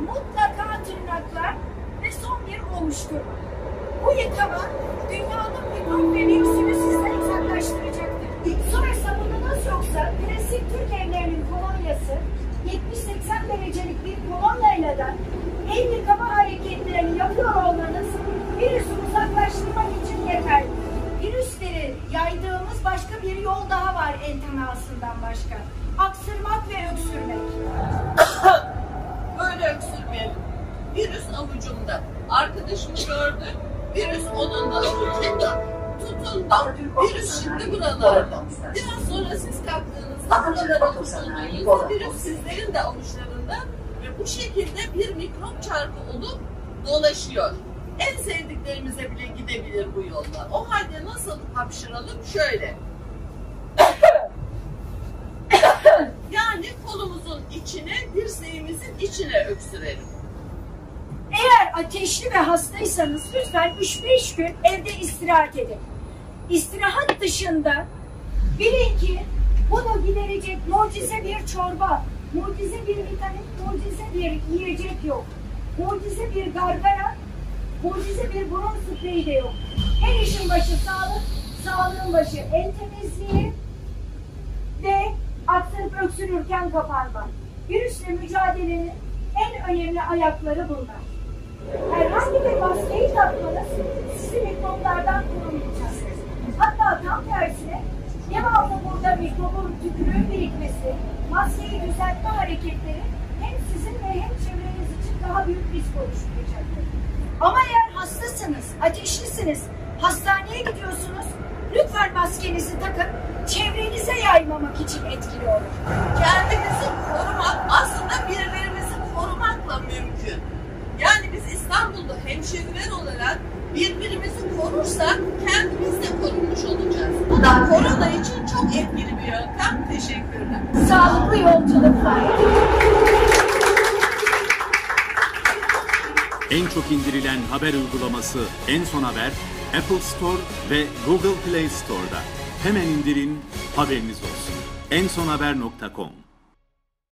mutlaka tırnaklar ve son bir ovuşturma. Bu yıkama dünyanın mikrop ve virüsünü sizden uzaklaştıracaktır. Sonra sabununuz yoksa klasik Türk evlerinin kolonyası 70-80 derecelik bir kolonyayla da el yıkama hareketlerini yapıyor olmanız virüsü uzaklaştırmak için yeterli. Virüsleri yaydığımız başka bir yol daha var en temasından başka. Aksırmak Virüs avucumda. Arkadaşımı gördüm. Virüs onun da avucunda. Tutundum. Virüs şimdi buralarda. Biraz sonra siz kalktığınızda buralara tutunduğunuzda virüs sizlerin de avuçlarında ve bu şekilde bir mikrop çarkı olup dolaşıyor. En sevdiklerimize bile gidebilir bu yolda. O halde nasıl hapşıralım? Şöyle. Yani kolumuzun içine, dirseğimizin içine öksürelim. Ateşli ve hastaysanız lütfen 3-5 gün evde istirahat edin. İstirahat dışında bilin ki bunu giderecek mucize bir çorba, mucize bir vitamin, mucize bir yiyecek yok. Mucize bir gargara, mucize bir burun spreyi de yok. Her işin başı sağlık, sağlığın başı el temizliği ve aksırıp öksürürken kapanma. Virüsle mücadelenin en önemli ayakları bunlar. Mikrobun tükürüğün birikmesi, maskeyi düzeltme hareketleri hem sizin ve hem çevreniz için daha büyük risk oluşturacaktır. Ama eğer hastasınız, ateşlisiniz, hastaneye gidiyorsunuz, lütfen maskenizi takın, çevrenize yaymamak için etkili olur. Kendimizi korumak aslında birbirimizi korumakla mümkün. Yani biz İstanbul'da hemşehriler olarak birbirimizi korursak kendimiz de korunmuş olacağız. Bu da korona için çok etkili bir yöntem. Teşekkürler. Sağlıklı yolculuklar. En çok indirilen haber uygulaması En Son Haber, Apple Store ve Google Play Store'da. Hemen indirin, haberiniz olsun. ensonhaber.com